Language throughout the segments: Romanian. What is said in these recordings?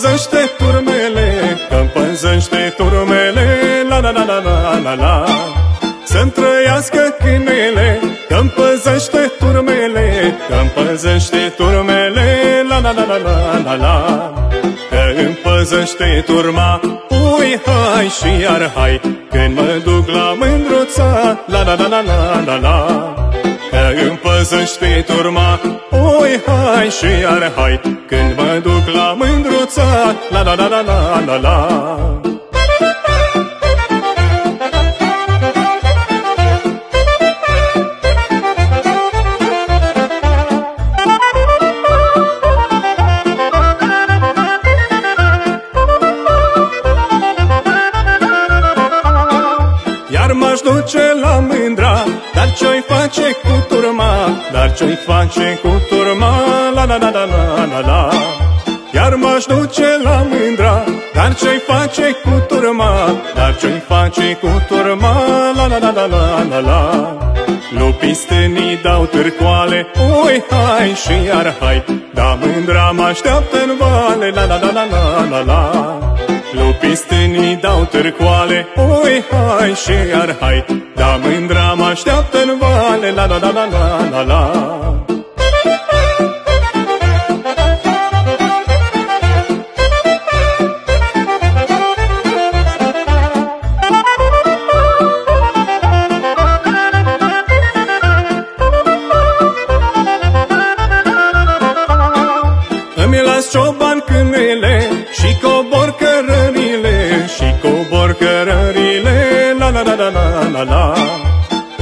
pânzăște turmele, că pânzăște turmele, la la la la la la la. Să-mi trăiască câinele, că pânzăște turmele, că pânzăște turmele, la la la la la la la. Că îmi turma, ui hai și iar hai, când mă duc la mândruța, la la la la la la la. Că îmi turma, ui, hai și iar hai Când mă duc la mândruța La la la la la la la. M-aș duce la mândra Dar ce-oi face cu turma? Dar ce-oi face cu turma La la la la la la la Iar m-aș duce la mândra Dar ce-oi face cu turma Dar ce-oi face cu turma La la la la la la la Lupistenii dau târcoale Oi, hai și iar hai Da mândra mă așteaptă în vale La la la la la la la Lupistenii dau târcoale Oi, hai și iar hai Da mândra mă așteaptă în vale La la la la la la la cioban câinele Și cobor cărările Și cobor cărările La la la la la la la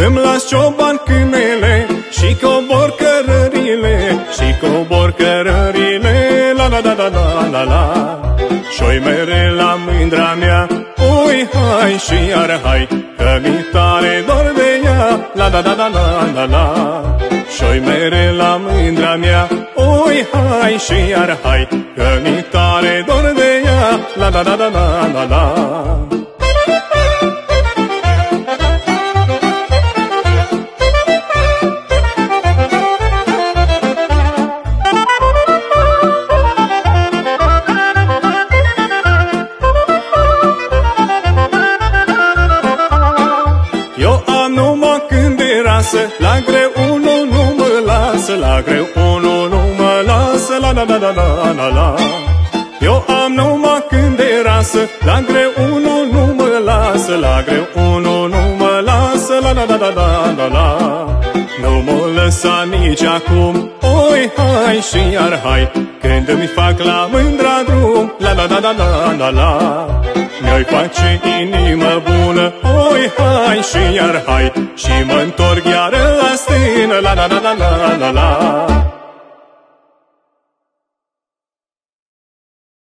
Îmi las cioban câinele Și cobor cărările Și cobor cărările La la la la la la la Și-oi mere la mândra mea Ui, hai și iar hai Că mi tare dor de ea La la la la la la la Și-oi mere la mândra mea. Ui, hai și iar hai Că mi tare dor de ea. La la la la la la la. Eu am numai când de rasă La greu unul nu mă lasă La greu unul nu mă lasă La la la la la la la Eu am numai când de rasă La greu unul nu mă lasă La greu unul nu mă lasă La la la la la la la Nu mă lăsa nici acum Oi, hai și iar hai Când îmi fac la mândra drum La la la la la la la Mi-oi face inimă bună Oi, hai și iar hai Și mă întorc iar marină, la la la la la la la.